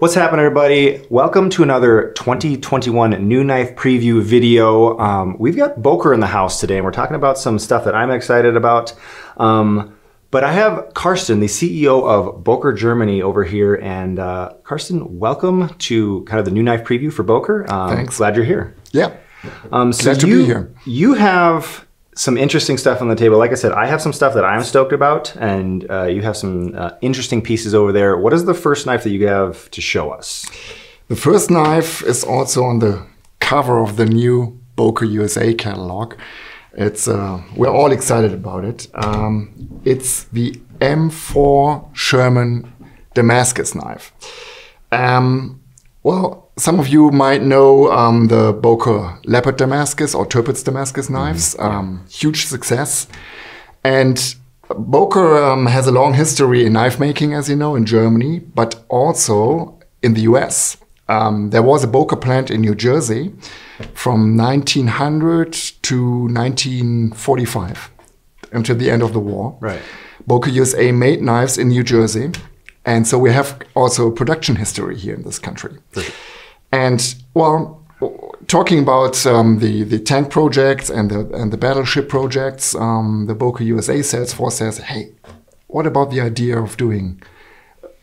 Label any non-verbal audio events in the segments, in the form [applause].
What's happening, everybody? Welcome to another 2021 new knife preview video. Um, we've got Boker in the house today, and we're talking about some stuff that I'm excited about. Um, but I have Karsten, the CEO of Boker Germany, over here. And uh, Karsten, welcome to kind of the new knife preview for Boker. Um, Thanks. Glad you're here. Yeah. Um, so Glad to you, be here. You have some interesting stuff on the table. Like I said, I have some stuff that I'm stoked about, and uh, you have some uh, interesting pieces over there. What is the first knife that you have to show us? The first knife is also on the cover of the new Boker USA catalog. It's uh, we're all excited about it. Um, it's the M4 Sherman Damascus knife. Um, well, some of you might know um, the Boker Leopard Damascus or Tirpitz Damascus knives. Um, huge success. And Boker um, has a long history in knife making, as you know, in Germany, but also in the US. Um, there was a Boker plant in New Jersey from 1900 to 1945 until the end of the war. Right. Boker USA made knives in New Jersey. And so we have also a production history here in this country. And well, talking about um, the the tank projects and the and the battleship projects, um, the Boker USA sales force says, "Hey, what about the idea of doing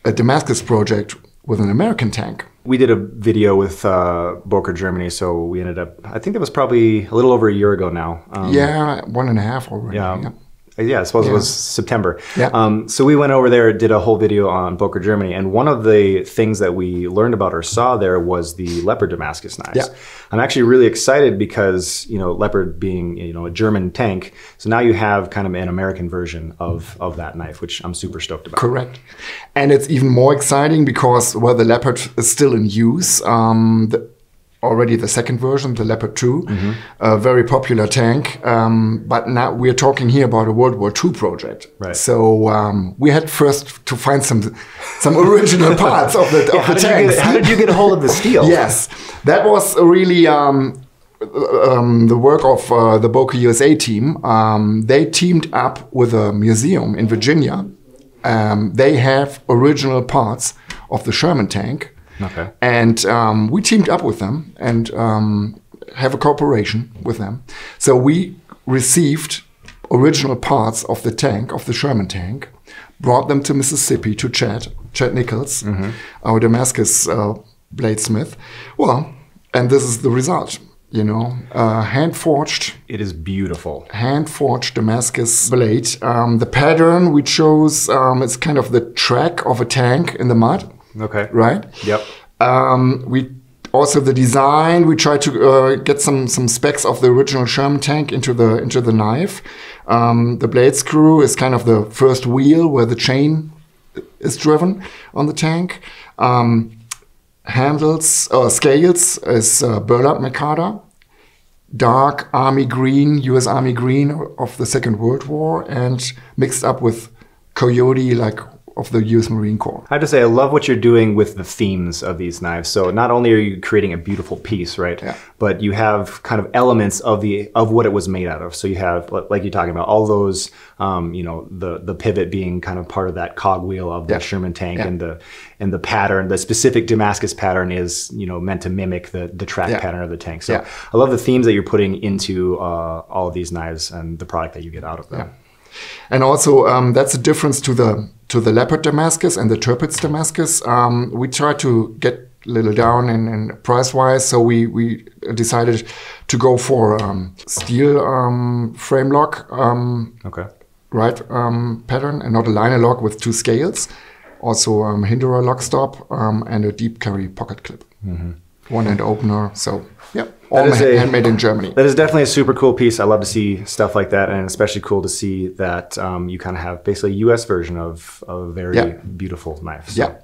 a Damascus project with an American tank?" We did a video with uh, Boker Germany, so we ended up. I think that was probably a little over a year ago now. Um, yeah, one and a half already. Yeah. yeah. Yeah, I suppose it was September. Yeah. Um, so we went over there, did a whole video on Boker Germany, and one of the things that we learned about or saw there was the Leopard Damascus knives. Yeah. I'm actually really excited because you know Leopard being you know a German tank, so now you have kind of an American version of of that knife, which I'm super stoked about. Correct. And it's even more exciting because, well, the Leopard is still in use. Um, the, already the second version, the Leopard 2, Mm-hmm. a very popular tank. Um, but now we're talking here about a World War II project. Right. So um, we had first to find some some [laughs] original parts of the, Yeah, of how, the did you tanks. get, how did you get a hold of the steel? [laughs] Yes, that was really um, um, the work of uh, the Boker USA team. Um, they teamed up with a museum in Virginia. Um, they have original parts of the Sherman tank. Okay. And um, we teamed up with them and um, have a cooperation with them. So we received original parts of the tank, of the Sherman tank, brought them to Mississippi to Chad, Chad Nichols, our Damascus uh, bladesmith. Well, and this is the result, you know, uh, hand forged It is beautiful. hand forged Damascus blade. Um, the pattern we chose um, is kind of the track of a tank in the mud, Okay. right? Yep. Um, we also the design. We tried to uh, get some some specs of the original Sherman tank into the into the knife. Um, the blade screw is kind of the first wheel where the chain is driven on the tank. Um, handles uh, scales is uh, burlap micarta dark army green, U.S. Army green of the Second World War, and mixed up with coyote, like of the U.S. Marine Corps. I have to say, I love what you're doing with the themes of these knives. So not only are you creating a beautiful piece, right? Yeah. But you have kind of elements of the of what it was made out of. So you have, like you're talking about, all those, um, you know, the the pivot being kind of part of that cogwheel of the Yeah. Sherman tank, Yeah. and the and the pattern, the specific Damascus pattern is, you know, meant to mimic the the track pattern of the tank. So. I love the themes that you're putting into uh, all of these knives and the product that you get out of them. And also, um, that's a difference to the to the Leopard Damascus and the Tirpitz Damascus. Um, we tried to get a little down in, in price wise, so we we decided to go for um, steel um, frame lock. Um, Okay. right um, pattern and not a liner lock with two scales. Also, um, Hinderer lock stop um, and a deep carry pocket clip. One end opener. So, yeah, all ma- a- handmade in Germany. That is definitely a super cool piece. I love to see stuff like that, and especially cool to see that um, you kind of have basically a U.S. version of, of a very Yeah. beautiful knife. So- Yeah.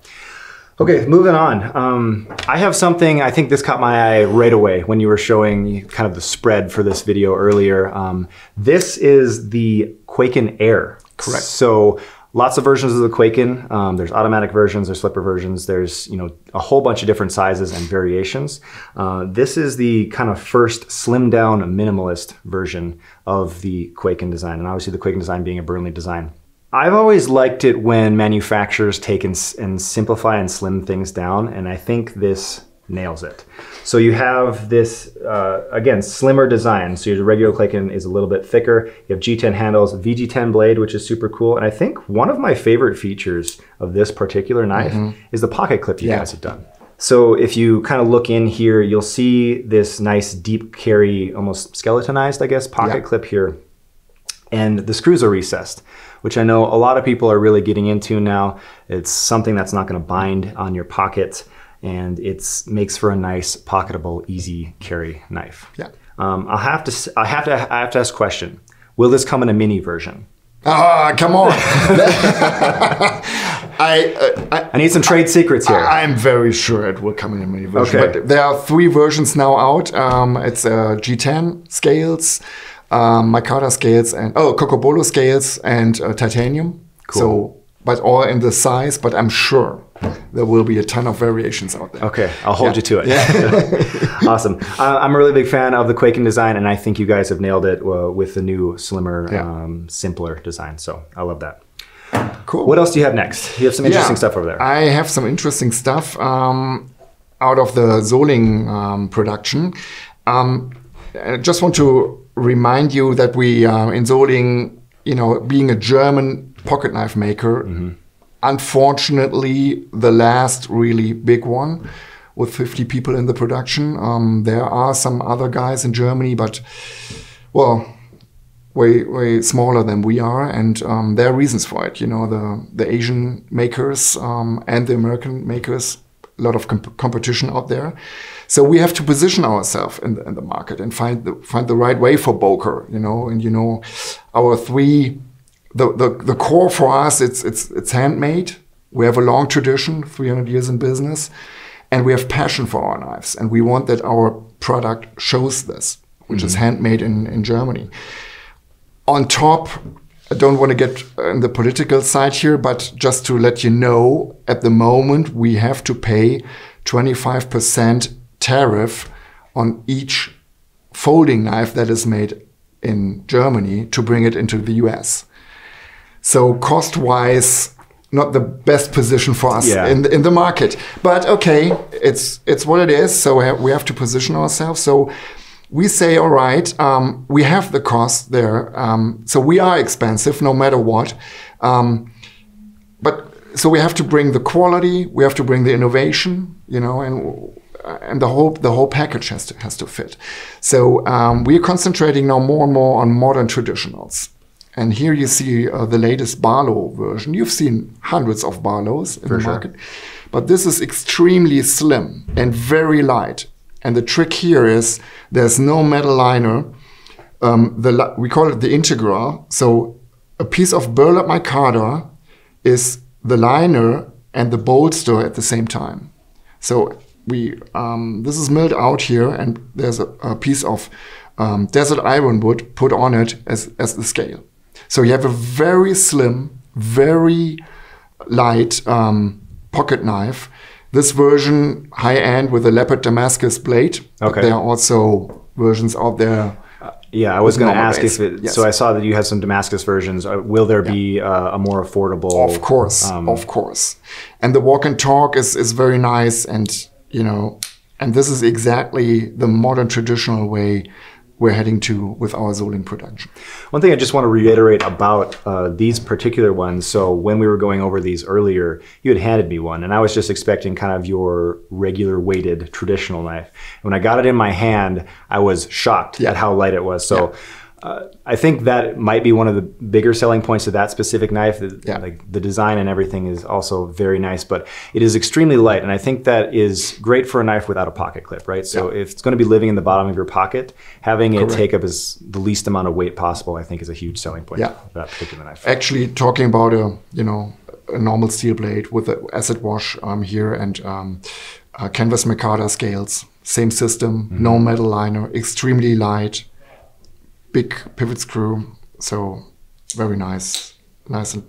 Okay, moving on. Um, I have something. I think this caught my eye right away when you were showing kind of the spread for this video earlier. Um, this is the Kwaiken Air. Correct. So lots of versions of the Kwaiken. Um, there's automatic versions, there's slipper versions, there's you know a whole bunch of different sizes and variations. Uh, this is the kind of first slim down minimalist version of the Kwaiken design, and obviously the Kwaiken design being a Burnley design. I've always liked it when manufacturers take and, and simplify and slim things down, and I think this nails it. So you have this uh, again slimmer design. So your regular Kwaiken is a little bit thicker. You have G10 handles, VG10 blade, which is super cool. And I think one of my favorite features of this particular knife is the pocket clip you Yeah. guys have done. So if you kind of look in here, you'll see this nice deep carry, almost skeletonized, I guess, pocket Yeah. clip here and the screws are recessed, which I know a lot of people are really getting into now. It's something that's not going to bind on your pocket, and it makes for a nice, pocketable, easy carry knife. Yeah. Um, I'll have to. I have to. I have to ask a question. Will this come in a mini version? Ah, come on. [laughs] I, uh, I, I need some trade secrets here. I- I'm very sure it will come in a mini version. Okay. But there are three versions now out. Um, it's uh, G10 scales, um, Micarta scales, and oh, Cocobolo scales and uh, titanium. Cool. So, but all in the size. But I'm sure there will be a ton of variations out there. Okay, I'll hold Yeah. you to it. [laughs] awesome. Uh, I'm a really big fan of the Kwaiken design, and I think you guys have nailed it uh, with the new, slimmer, Yeah. um, simpler design. So I love that. Cool. What else do you have next? You have some interesting Yeah, stuff over there. I have some interesting stuff um, out of the Solingen um, production. Um, I just want to remind you that we uh, in Solingen, you know, being a German pocket knife maker, unfortunately, the last really big one with 50 people in the production. Um, there are some other guys in Germany, but well, way way smaller than we are, and um, there are reasons for it. You know, the the Asian makers um, and the American makers, a lot of comp- competition out there. So we have to position ourselves in the, in the market and find the find the right way for Boker. You know, and you know, our three. The, the, the core for us it's it's it's handmade. We have a long tradition, 300 years in business, and we have passion for our knives, and we want that our product shows this, which is mm-hmm. handmade in, in Germany on top, I don't want to get in the political side here, but just to let you know, at the moment we have to pay 25% tariff on each folding knife that is made in Germany to bring it into the US. So cost wise, not the best position for us Yeah. in the, in the market. But okay, it's it's what it is. So we have, to position ourselves. So we say, all right, um, we have the cost there. Um, so we are expensive no matter what. Um, but so we have to bring the quality, we have to bring the innovation, you know, and and the whole the whole package has to has to fit. So um, we are concentrating now more and more on modern traditionals. And here you see uh, the latest Barlow version. You've seen hundreds of Barlows in the sure. market, but this is extremely slim and very light. And the trick here is there's no metal liner. Um, the we call it the integral. So a piece of burlap micarta is the liner and the bolster at the same time. So we um, this is milled out here, and there's a, a piece of um, desert ironwood put on it as as the scale. So you have a very slim, very light um, pocket knife. This version high end with a leopard Damascus blade. but Okay. there are also versions out there. Yeah, I was going to ask base. if it. Yes. So I saw that you had some Damascus versions. Uh, will there be uh, a more affordable? Of course, um, of course. And the walk and talk is, is very nice, and you know, and this is exactly the modern traditional way we're heading to with our Solingen production. One thing I just want to reiterate about uh, these particular ones. So when we were going over these earlier, you had handed me one, and I was just expecting kind of your regular weighted traditional knife. When I got it in my hand, I was shocked Yeah. at how light it was. So. Uh, I think that might be one of the bigger selling points of that specific knife. The, Yeah. Like the design and everything is also very nice, but it is extremely light, and I think that is great for a knife without a pocket clip, right? So Yeah. if it's going to be living in the bottom of your pocket, having it take up as the least amount of weight possible, I think, is a huge selling point Yeah. that particular knife. Actually, talking about a you know a normal steel blade with the acid wash um, here and um, uh, canvas micarta scales, same system, no metal liner, extremely light, big pivot screw, so very nice, nice and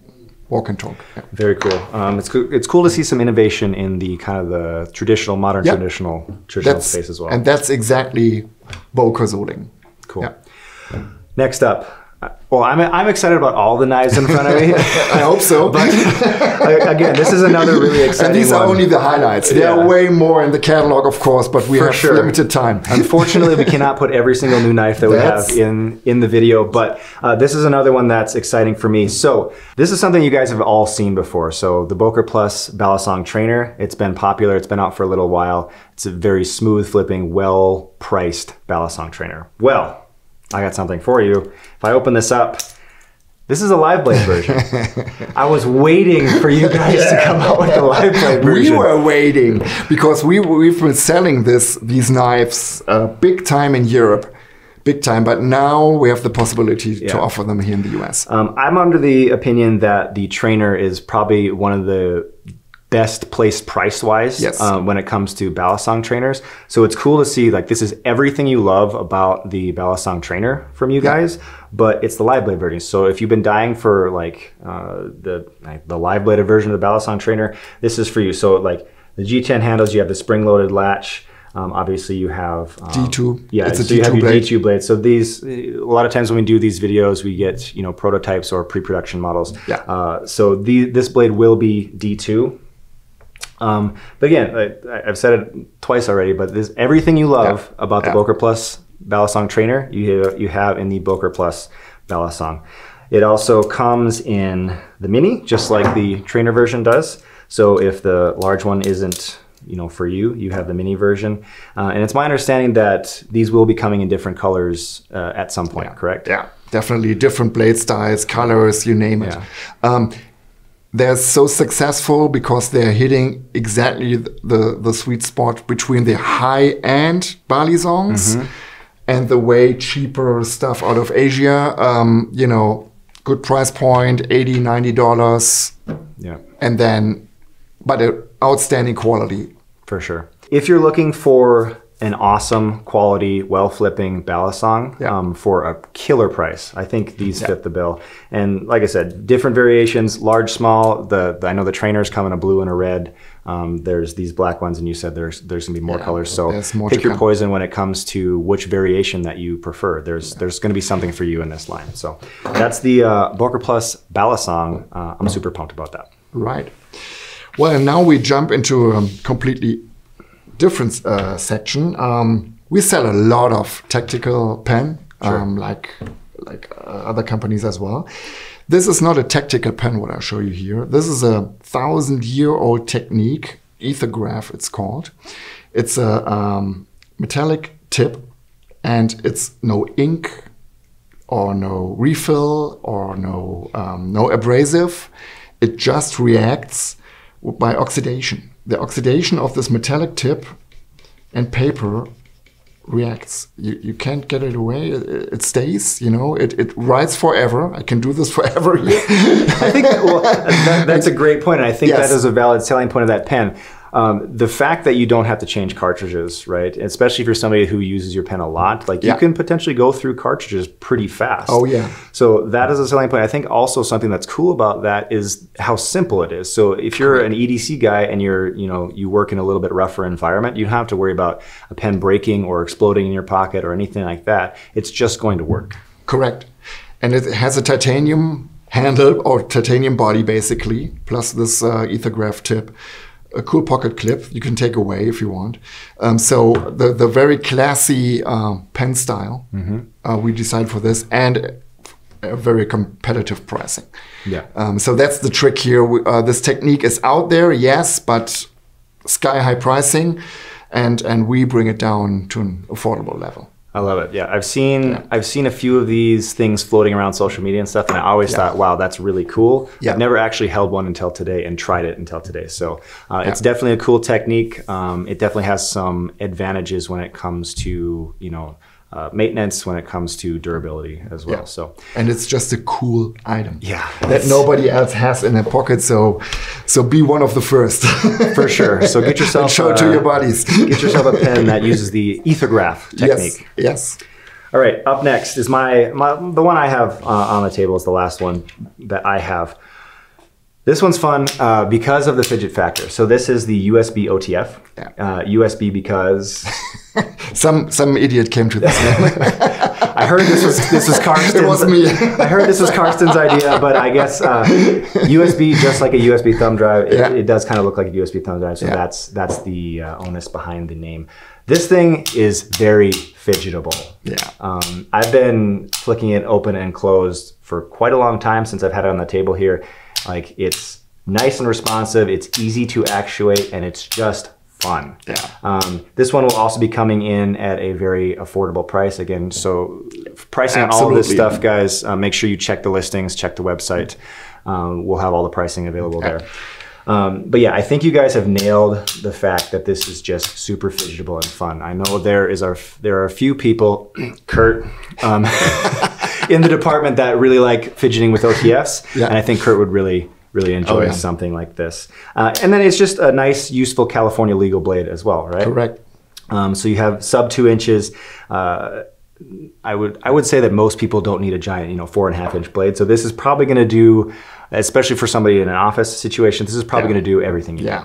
walk and talk. Yeah. Very cool. Um, it's cool. It's cool to see some innovation in the kind of the traditional, modern, Yeah. traditional, traditional That's space as well. and that's exactly Boker Solingen. cool. Yeah. Next up, well, I'm, I'm excited about all the knives in front of me. [laughs] I hope so. [laughs] but again, this is another really exciting and these one. are only the highlights. There Yeah. are way more in the catalog, of course, but we For have sure. limited time. [laughs] Unfortunately, we cannot put every single new knife that we That's- have in in the video, but uh, this is another one that's exciting for me. So this is something you guys have all seen before. So the Boker Plus Balisong Trainer, it's been popular. It's been out for a little while. It's a very smooth flipping, well priced Balisong Trainer. Well, I got something for you. If I open this up. This is a live blade [laughs] version. I was waiting for you guys to come out with the live blade version. We were waiting because we we've been selling this these knives uh, big time in Europe, big time. But now we have the possibility to offer them here in the US. Um, I'm under the opinion that the trainer is probably one of the best placed price wise Yes. um, when it comes to Balisong trainers. So it's cool to see like this is everything you love about the Balisong trainer from you guys, but it's the live blade version. So if you've been dying for like uh, the like, the live bladed version of the Balisong trainer, this is for you. So like the G10 handles, you have the spring loaded latch. Um, obviously, you have um, D2. Yeah, It's a so you have your blade. D2 blades. So these, a lot of times when we do these videos, we get you know prototypes or pre-production models. Yeah. Uh, so the this blade will be D2. Um, but again, I, I've said it twice already, but this everything you love Yeah. about the Yeah. Boker Plus Balisong trainer, you have, you have in the Boker Plus Balisong. It also comes in the mini, just like the trainer version does. So if the large one isn't, you know, for you, you have the mini version. Uh, and it's my understanding that these will be coming in different colors uh, at some point, correct? Yeah, definitely different blade styles, colors, you name it. Yeah. Um, they're so successful because they're hitting exactly the, the, sweet spot between the high end Balisongs Mm-hmm. and the way cheaper stuff out of Asia. Um, you know, good price point, 80 $90, Yeah. and then, but outstanding quality. For sure. If you're looking for an awesome quality, well flipping Balisong Yeah. um, for a killer price, I think these fit the bill. And like I said, different variations, large, small. The, the I know the trainers come in a blue and a red. Um, there's these black ones, and you said there's there's gonna be more Yeah, colors. So pick your come. poison when it comes to which variation that you prefer. There's there's gonna be something for you in this line. So that's the uh, Boker Plus Balisong. Uh, I'm super pumped about that. Right. Well, and now we jump into a completely different uh, section. Um, we sell a lot of tactical pen, um, like like uh, other companies as well. This is not a tactical pen. What I show you here. This is a thousand-year-old technique, Ethergraf. It's called. It's a um, metallic tip, and it's no ink or no refill or no um, no abrasive. It just reacts by oxidation. The oxidation of this metallic tip and paper reacts. You, you can't get it away. It, it stays. You know, it, it rides forever. I can do this [laughs] forever. I think well, that, that's a [laughs] great point, and I think Yes. that is a valid selling point of that pen. Um, the fact that you don't have to change cartridges, right? Especially if you're somebody who uses your pen a lot, like Yeah. you can potentially go through cartridges pretty fast. Oh, yeah. So that is a selling point. I think also something that's cool about that is how simple it is. So if you're an EDC guy and you're, you know, you work in a little bit rougher environment, you don't have to worry about a pen breaking or exploding in your pocket or anything like that. It's just going to work. Correct. And it has a titanium handle or titanium body basically, plus this uh, Ethergraf tip. A cool pocket clip you can take away if you want. Um, so the the very classy uh, pen style uh, we decided for this and a very competitive pricing. Yeah. Um, so that's the trick here. We, uh, this technique is out there, yes, but sky high pricing, and and we bring it down to an affordable level. I love it. Yeah, I've seen I've seen a few of these things floating around social media and stuff, and I always thought, wow, that's really cool. Yeah. I've never actually held one until today and tried it until today. So uh, it's definitely a cool technique. Um, it definitely has some advantages when it comes to you know uh, maintenance, when it comes to durability as well. Yeah. So and it's just a cool item. Yeah. that nobody else has in their pocket. So, so be one of the first [laughs] for sure. So get yourself show it to your buddies. Get yourself a pen that uses the Ethergraf [laughs] technique. Yes, yes. All right, up next is my, my the one I have uh, on the table is the last one that I have. This one's fun uh, because of the fidget factor. So this is the USB OTF. Yeah. Uh, USB because [laughs] Some some idiot came to this. [laughs] I heard this was this was [laughs] Karsten's. It was me. I heard this was Karsten's idea, but I guess uh, USB, just like a USB thumb drive, it, Yeah. it does kind of look like a USB thumb drive. So Yeah. that's that's the uh, onus behind the name. This thing is very fidgetable. yeah. Um, I've been flicking it open and closed for quite a long time since I've had it on the table here. Like it's nice and responsive, it's easy to actuate, and it's just fun. Yeah. Um, this one will also be coming in at a very affordable price again. So pricing on all of this stuff, guys, uh, make sure you check the listings, check the website. Um, we'll have all the pricing available there. Um, but yeah, I think you guys have nailed the fact that this is just super fidgetable and fun. I know there is our there are a few people, [clears throat] Kurt, um, [laughs] in the department that really like fidgeting with OTFs, Yeah. and I think Kurt would really really enjoy Oh, yeah. something like this. Uh, and then it's just a nice, useful California legal blade as well, right? Correct. Um, so you have sub two inches. Uh, I would I would say that most people don't need a giant, you know, four and a half inch blade. So this is probably going to do, especially for somebody in an office situation, this is probably Yeah. going to do everything. You Yeah.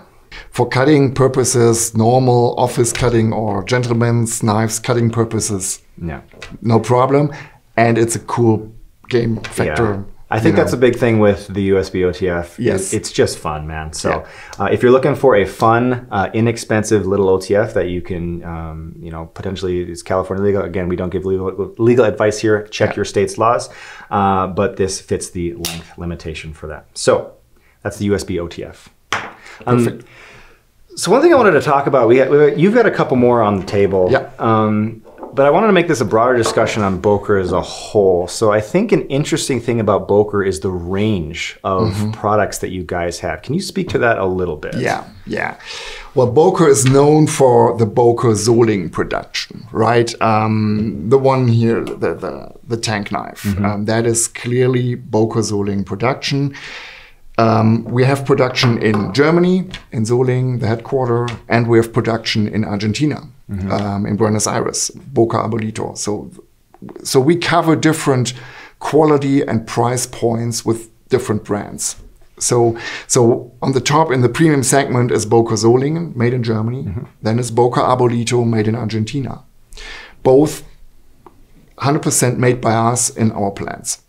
For cutting purposes, normal office cutting or gentlemen's knives cutting purposes. Yeah. no problem. And it's a cool game factor. Yeah. I think you that's know. a big thing with the USB OTF. Yes. It's just fun, man. So Yeah. uh, if you're looking for a fun, uh, inexpensive little OTF that you can, um, you know, potentially is California legal. Again, we don't give legal, legal advice here. Check Yeah. your state's laws. Uh, but this fits the length limitation for that. So that's the USB OTF. Um, Perfect. so one thing I wanted to talk about, we, we you've got a couple more on the table. Yeah. Um, but I wanted to make this a broader discussion on Boker as a whole. So I think an interesting thing about Boker is the range of products that you guys have. Can you speak to that a little bit? Yeah, yeah. Well, Boker is known for the Boker Solingen production, right? Um, the one here, the the, the tank knife, um, that is clearly Boker Solingen production. Um, we have production in Germany, in Solingen, the headquarter, and we have production in Argentina, um, in Buenos Aires, Boker Arbolito. So, so we cover different quality and price points with different brands. So, so on the top in the premium segment is Boker Solingen, made in Germany. Then is Boker Arbolito, made in Argentina. Both 100% made by us in our plants.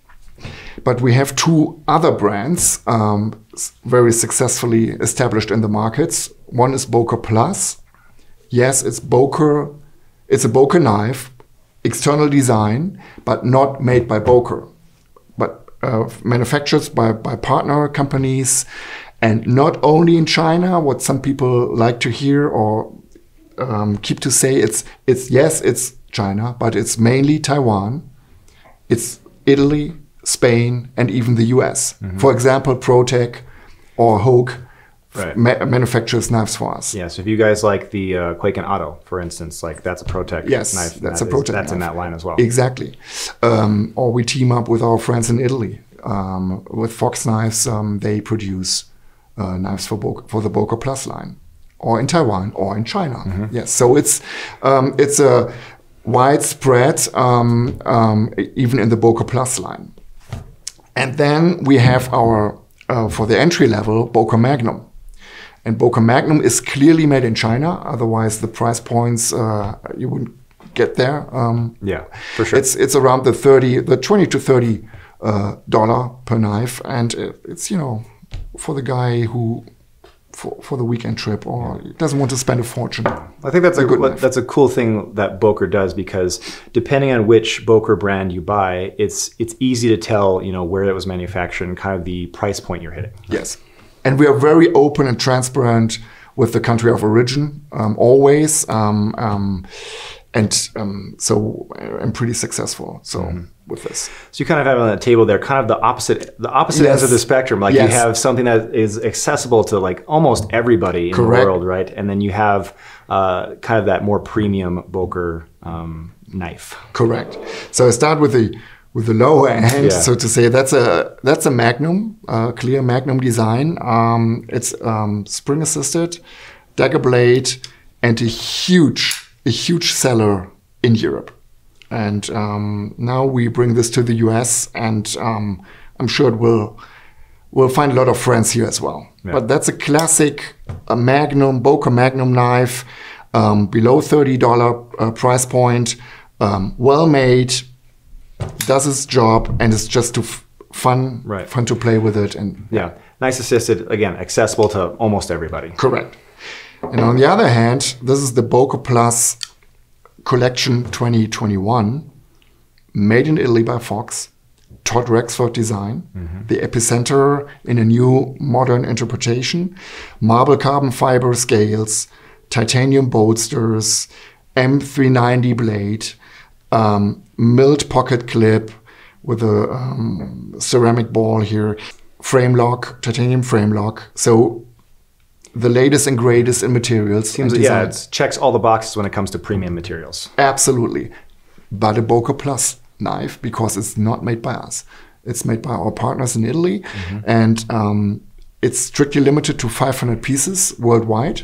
But we have two other brands um, very successfully established in the markets. One is Boker Plus. Yes, it's Boker. It's a Boker knife, external design, but not made by Boker, but uh, manufactured by, by partner companies. And not only in China, what some people like to hear or um, keep to say, it's it's yes, it's China, but it's mainly Taiwan, it's Italy, Spain, and even the US. For example, Pro-Tech or Hogue Right. ma- manufactures knives for us. Yeah. So if you guys like the uh, Kwaiken Auto, for instance, like that's a Pro-Tech Yes, knife. that's That a is- Pro-Tech That's in that line as well. Exactly. Um, or we team up with our friends in Italy. Um, with Fox Knives, um, they produce uh, knives for, Bo- for the Boker Plus line, or in Taiwan, or in China. Mm-hmm. Yes, so it's um, it's a widespread, um, um, even in the Boker Plus line. And then we have our uh, for the entry level Boker Magnum. And Boker Magnum is clearly made in China. Otherwise, the price points uh, you wouldn't get there. Um, Yeah, for sure. it's it's around the thirty, the twenty to thirty uh, dollar per knife, and it, it's you know for the guy who for, for the weekend trip or doesn't want to spend a fortune. I think that's a, good that's a cool thing that Boker does because depending on which Boker brand you buy, it's it's easy to tell you know where it was manufactured and kind of the price point you're hitting. Yes, and we are very open and transparent with the country of origin um, always, um, um, and um, so I'm pretty successful. So Mm-hmm. with this. So you kind of have on the table there kind of the opposite the opposite ends of the spectrum. Like you have something that is accessible to like almost everybody in Correct. the world, right? And then you have uh, kind of that more premium Boker um, knife. Correct. So I start with the with the lower end, Yeah. so to say. That's a that's a Magnum, uh, clear Magnum design. Um, it's um, spring assisted, dagger blade, and a huge a huge seller in Europe. And um, now we bring this to the US, and um, I'm sure it will we'll find a lot of friends here as well. Yeah. But that's a classic a Magnum, Boker Magnum knife, um, below $30 uh, price point, um, well made, does its job, and it's just to f- fun, Right. fun to play with it. And Yeah. Nice assisted, again, accessible to almost everybody. Correct. And on the other hand, this is the Boker Plus Collection 2021, made in Italy by Fox, Todd Rexford design, the epicenter in a new modern interpretation, marble carbon fiber scales, titanium bolsters, M390 blade, um, milled pocket clip with a um, ceramic ball here, frame lock, titanium frame lock. So the latest and greatest in materials. Seems and yeah, it checks all the boxes when it comes to premium materials. Absolutely. But a Boker Plus knife because it's not made by us. It's made by our partners in Italy. And um, it's strictly limited to 500 pieces worldwide.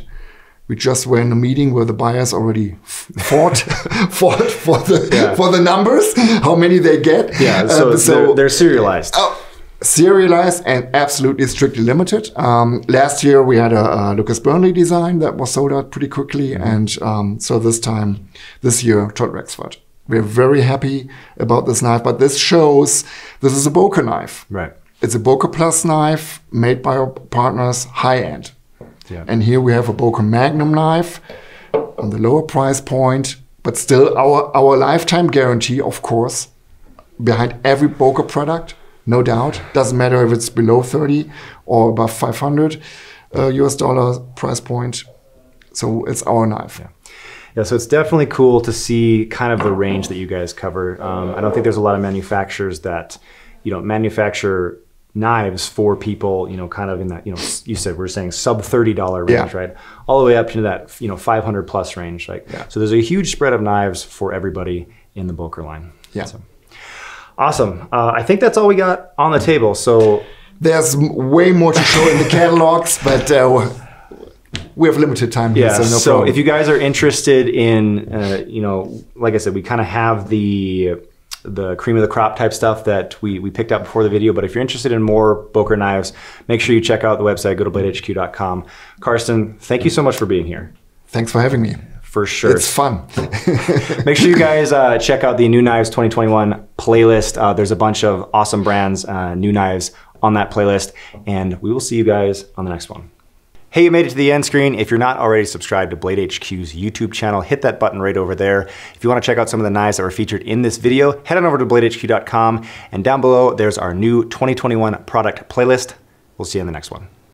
We just were in a meeting where the buyers already fought, [laughs] fought for the Yeah. for the numbers, how many they get. Yeah, so, Um, they're, they're serialized. Oh, serialized and absolutely strictly limited. Um, last year we had a, a Lucas Burnley design that was sold out pretty quickly, and um, so this time, this year, Todd Rexford. We're very happy about this knife, but this shows this is a Boker knife. Right. It's a Boker Plus knife made by our partners, high end. Yeah. And here we have a Boker Magnum knife on the lower price point, but still our, our lifetime guarantee, of course, behind every Boker product, no doubt. Doesn't matter if it's below 30 or above 500 uh, US dollar price point. So it's our knife. Yeah, so it's definitely cool to see kind of the range that you guys cover. Um, I don't think there's a lot of manufacturers that, you know, manufacture knives for people, you know, kind of in that, you know, you said we're saying sub thirty dollar range, Yeah. right? All the way up to that, you know, five hundred plus range. Like, Yeah. so there's a huge spread of knives for everybody in the Boker line. Yeah. So, awesome. Uh, I think that's all we got on the table. So There's way more to show in the catalogs, but uh, we have limited time here, Yeah. so no so if you guys are interested in, uh, you know, like I said, we kind of have the the cream of the crop type stuff that we, we picked up before the video. But if you're interested in more Boker knives, make sure you check out the website, go to bladehq.com. Karsten, thank you so much for being here. Thanks for having me. For sure. It's fun. [laughs] Make sure you guys uh, check out the New Knives 2021 playlist. Uh, there's a bunch of awesome brands, uh, new knives on that playlist, and we will see you guys on the next one. Hey, you made it to the end screen. If you're not already subscribed to Blade HQ's YouTube channel, hit that button right over there. If you want to check out some of the knives that were featured in this video, head on over to bladehq.com, and down below there's our new 2021 product playlist. We'll see you in the next one.